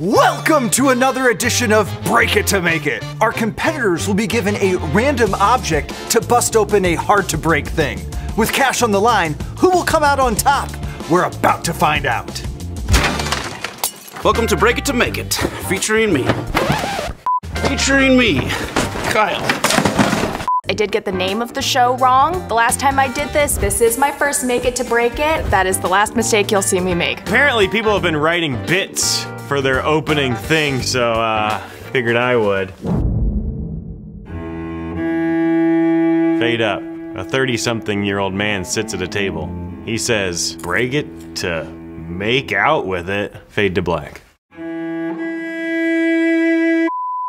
Welcome to another edition of Break It to Make It. Our competitors will be given a random object to bust open a hard to break thing. With cash on the line, who will come out on top? We're about to find out. Welcome to Break It to Make It, featuring me. Featuring me, Kyle. I did get the name of the show wrong the last time I did this. This is my first Make It to Break It. That is the last mistake you'll see me make. Apparently, people have been writing bits for their opening thing, so uh, figured I would. Fade up. A 30 something year old man sits at a table. He says, Break it to make out with it. Fade to black.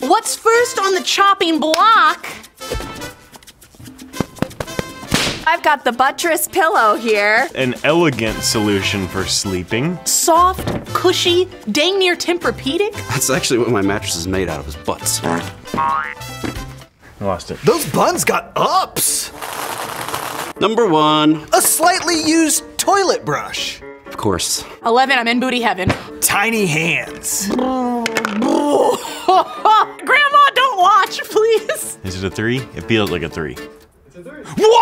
What's first on the chopping block? I've got the buttress pillow here. An elegant solution for sleeping. Soft, cushy, dang near Tempur-Pedic? That's actually what my mattress is made out of, is butts. Lost it. Those buns got ups! Number one, A slightly used toilet brush. of course. 11, I'm in booty heaven. Tiny hands. Grandma, don't watch, please. Is it a three? It feels like a three. it's a What?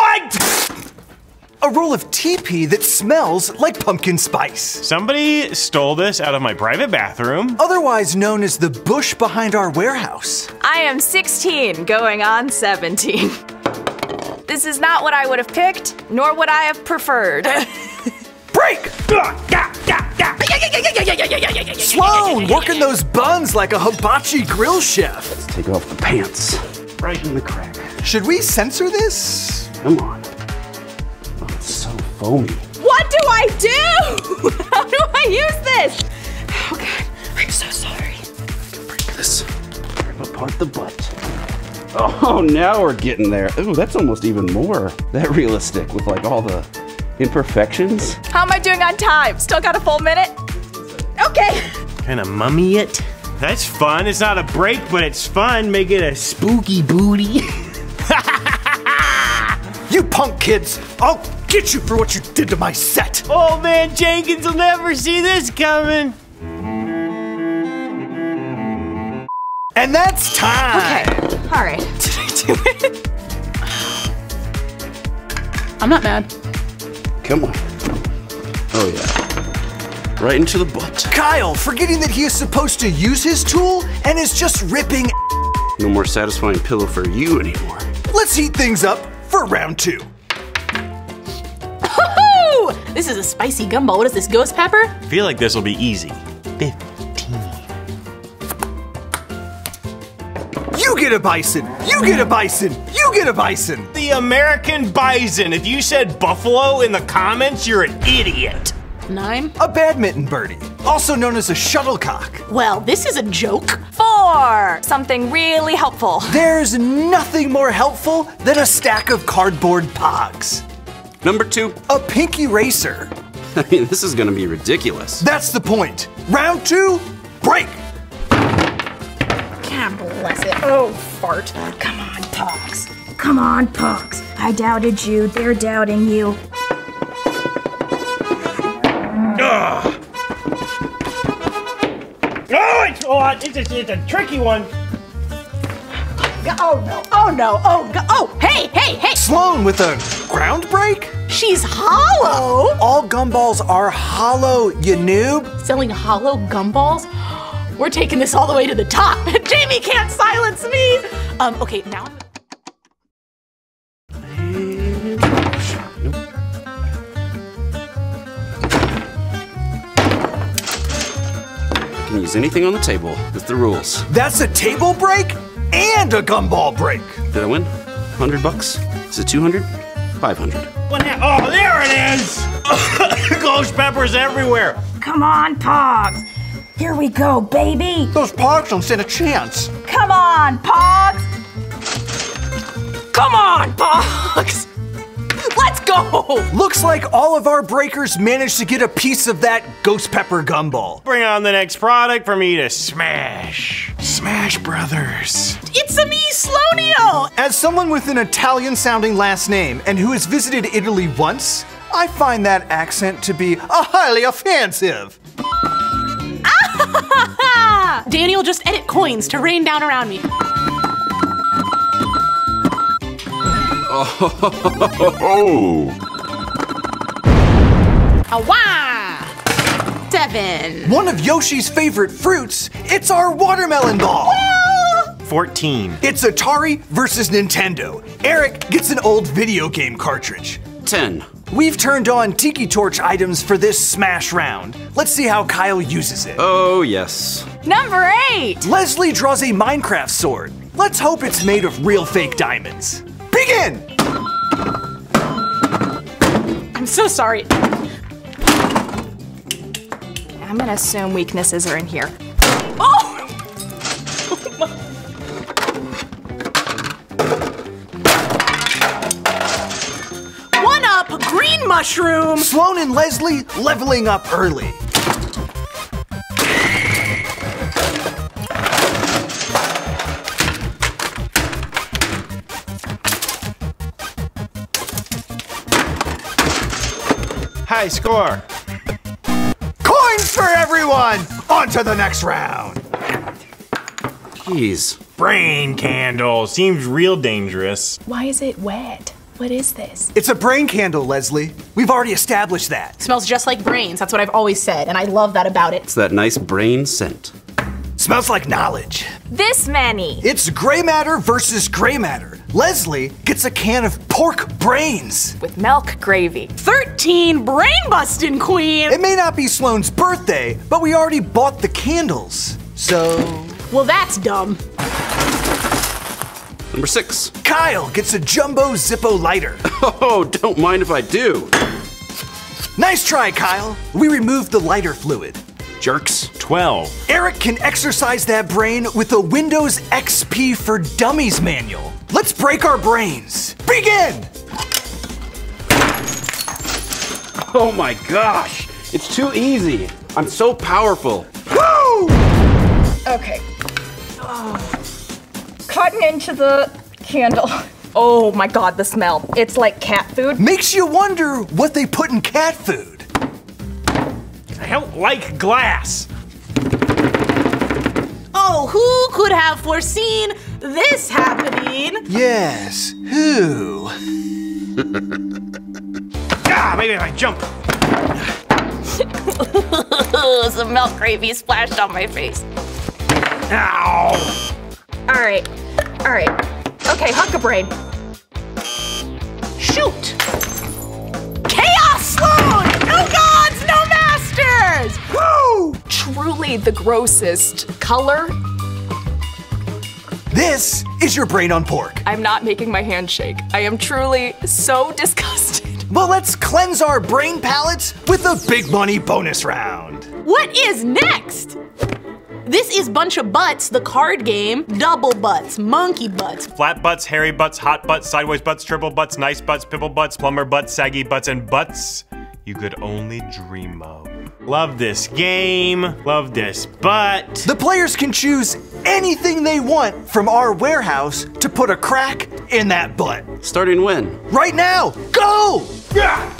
A roll of TP that smells like pumpkin spice. Somebody stole this out of my private bathroom. Otherwise known as the bush behind our warehouse. I am 16, going on 17. This is not what I would have picked, nor would I have preferred. Break! Sloan, working those buns like a hibachi grill chef. Take off the pants. Right in the crack. Should we censor this? Come on. Oh, it's so foamy. what do I do? How do I use this? Oh, okay, I'm so sorry. Break this. Rip apart the butt. Oh, now we're getting there. Ooh, that's almost even more that realistic with like all the imperfections. How am I doing on time? Still got a full minute? Okay. Kind of mummy it. That's fun. It's not a break, but it's fun. Make it a spooky booty. You punk kids! I'll get you for what you did to my set! Old man Jenkins will never see this coming. And that's time! Okay, all right. Did I do it? I'm not mad. Come on. Oh, yeah. Right into the butt. Kyle, forgetting that he is supposed to use his tool and is just ripping. No more satisfying pillow for you anymore. Let's heat things up for round two. Woohoo! This is a spicy gumbo. What is this, ghost pepper? I feel like this will be easy. 15. You get a bison! You get a bison! You get a bison! The American bison. If you said buffalo in the comments, you're an idiot. Nine. A badminton birdie, also known as a shuttlecock. Well, this is a joke. Four. Something really helpful. There's nothing more helpful than a stack of cardboard pogs. Number two. A pink eraser. I mean, this is gonna be ridiculous. That's the point. Round two, break! God bless it. Oh, fart. Come on, Pogs. Come on, Pogs. I doubted you. They're doubting you. Oh, it's, oh, it's, a, it's a tricky one. Oh no! Oh no! Oh go- oh! Hey! Hey! Hey! Sloan with a ground break? She's hollow. All gumballs are hollow, you noob. Selling hollow gumballs. We're taking this all the way to the top. Jamie can't silence me. Um. Okay. Now. I'm- Can use anything on the table. It's the rules. That's a table break and a gumball break. Did I win? 100 bucks? Is it 200? 500. Oh, there it is! Ghost peppers everywhere. Come on, Pogs. Here we go, baby. Those pogs don't stand a chance. Come on, Pogs. Come on, Pogs. Let's go. Looks like all of our breakers managed to get a piece of that ghost pepper gumball. Bring on the next product for me to smash. Smash Brothers. It's a me, Slonio. As someone with an Italian sounding last name and who has visited Italy once, I find that accent to be a highly offensive. Ah! Danny will just edit coins to rain down around me. Oh, A wah! Seven. One of Yoshi's favorite fruits, it's our watermelon ball. 14. It's Atari versus Nintendo. Eric gets an old video game cartridge. 10. We've turned on Tiki Torch items for this Smash round. Let's see how Kyle uses it. Oh, yes. Number eight. Leslie draws a Minecraft sword. Let's hope it's made of real fake diamonds. Begin! I'm so sorry. I'm gonna assume weaknesses are in here. Oh! One up, green mushroom. Sloan and Leslie leveling up early. High score. Coins for everyone! On to the next round. Jeez. Brain candle. Seems real dangerous. Why is it wet? What is this? It's a brain candle, Leslie. We've already established that. Smells just like brains. That's what I've always said, and I love that about it. It's that nice brain scent. Smells like knowledge. This many. It's gray matter versus gray matter. Leslie gets a can of pork brains. With milk gravy. 13 brain busting queen. It may not be Sloane's birthday, but we already bought the candles. So, Well, that's dumb. Number 6. Kyle gets a jumbo Zippo lighter. Oh, don't mind if I do. nice try, Kyle. We removed the lighter fluid. Jerks. 12. Eric can exercise that brain with a Windows XP for Dummies manual. Let's break our brains. Begin! Oh my gosh. It's too easy. I'm so powerful. Woo! Okay. Cutting into the candle. Oh my god, the smell. It's like cat food. Makes you wonder what they put in cat food. I don't like glass. Oh, who could have foreseen this happening? Yes, who? Ah, maybe if I jump. Some milk gravy splashed on my face. Ow. Alright. Alright. Okay, hunk a brain. Shoot! Chaos Sloan! No gods, no masters! Woo! Truly the grossest color. This is your brain on pork. I'm not making my hand shake. I am truly so disgusted. Well, let's cleanse our brain palates with a big money bonus round. What is next? This is Bunch of Butts, the card game. Double butts, monkey butts. Flat butts, hairy butts, hot butts, sideways butts, triple butts, nice butts, pimple butts, plumber butts, saggy butts, and butts you could only dream of. Love this game. Love this butt. The players can choose anything they want from our warehouse to put a crack in that butt. Starting when? Right now, go! Yeah!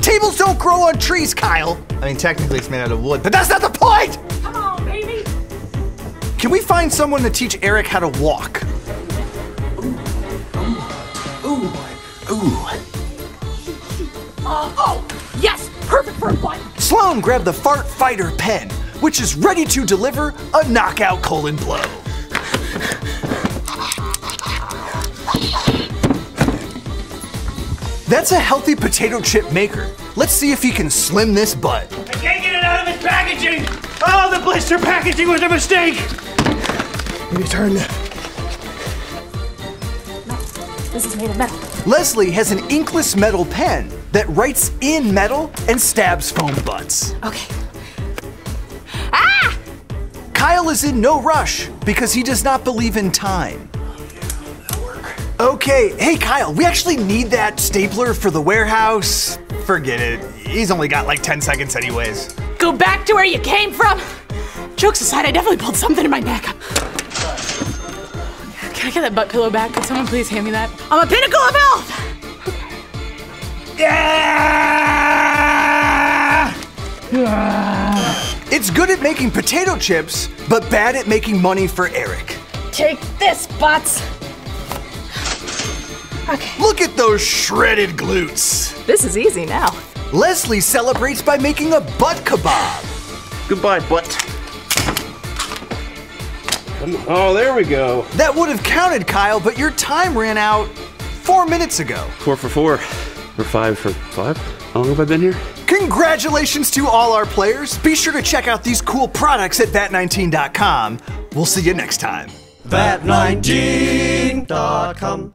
Tables don't grow on trees, Kyle. I mean, technically it's made out of wood, but that's not the point! Come on, baby. Can we find someone to teach Eric how to walk? Uh, oh, yes, perfect for a butt. Sloan grabbed the Fart Fighter pen, which is ready to deliver a knockout colon blow. That's a healthy potato chip maker. Let's see if he can slim this butt. I can't get it out of its packaging. Oh, the blister packaging was a mistake. This is made of metal. Leslie has an inkless metal pen that writes in metal and stabs foam butts. Okay. Ah! Kyle is in no rush because he does not believe in time. Okay, hey Kyle, we actually need that stapler for the warehouse. Forget it. He's only got like 10 seconds anyways. Go back to where you came from. Jokes aside, I definitely pulled something in my neck. Can I get that butt pillow back? Could someone please hand me that? I'm a pinnacle of health! Yeah! It's good at making potato chips, but bad at making money for Eric. Take this, butt. Okay. Look at those shredded glutes. This is easy now. Leslie celebrates by making a butt kebab. Goodbye, butt. Come on. Oh, there we go. That would have counted, Kyle, but your time ran out four minutes ago. Four for four. Or five for five? How long have I been here? Congratulations to all our players. Be sure to check out these cool products at Vat19.com. We'll see you next time. Vat19.com.